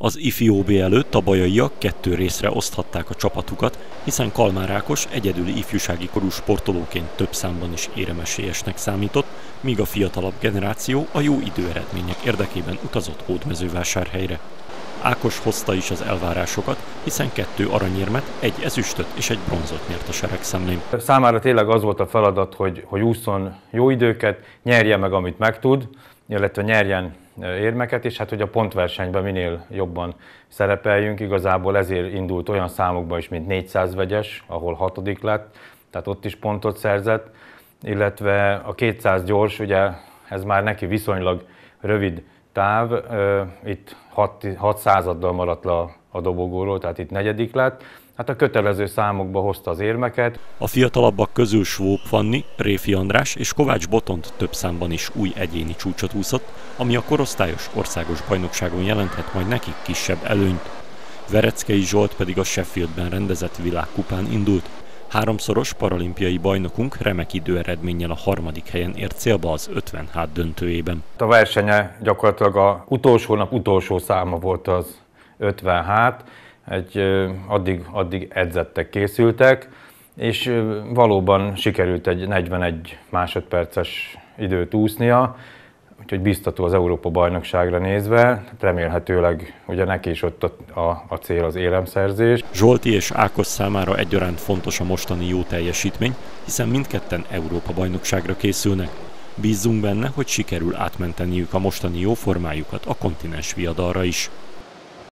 Az ifjú OB előtt a bajaiak kettő részre oszthatták a csapatukat, hiszen Kalmár Ákos egyedüli ifjúsági korú sportolóként több számban is éremesélyesnek számított, míg a fiatalabb generáció a jó időeredmények érdekében utazott Hódmezővásárhelyre. Ákos hozta is az elvárásokat, hiszen kettő aranyérmet, egy ezüstöt és egy bronzot nyert a sereg szemlén. Számára tényleg az volt a feladat, hogy, hogy úszon jó időket, nyerje meg, amit megtud, illetve nyerjen érmeket, és hát hogy a pontversenyben minél jobban szerepeljünk. Igazából ezért indult olyan számokba is, mint 400 vegyes, ahol hatodik lett, tehát ott is pontot szerzett, illetve a 200 gyors, ugye ez már neki viszonylag rövid táv, itt 6, 6 századdal maradt le a dobogóról, tehát itt negyedik lett, hát a kötelező számokba hozta az érmeket. A fiatalabbak közül Svóp Fanni, Réfi András és Kovács Botont több számban is új egyéni csúcsot úszott, ami a korosztályos országos bajnokságon jelenthet majd nekik kisebb előnyt. Vereckei Zsolt pedig a Sheffieldben rendezett világkupán indult. Háromszoros paralimpiai bajnokunk remek időeredménnyel a harmadik helyen ért célba az 50 hát döntőjében. A versenye gyakorlatilag a utolsó nap utolsó száma volt az 50 hát, egy, addig, addig edzettek, készültek, és valóban sikerült egy 41 másodperces időt úsznia, úgyhogy biztató az Európa bajnokságra nézve, remélhetőleg ugye neki is ott a, a, a cél az élemszerzés. Zsolti és Ákos számára egyaránt fontos a mostani jó teljesítmény, hiszen mindketten Európa bajnokságra készülnek. Bízzunk benne, hogy sikerül átmenteniük a mostani jó formájukat a kontinens viadalra is.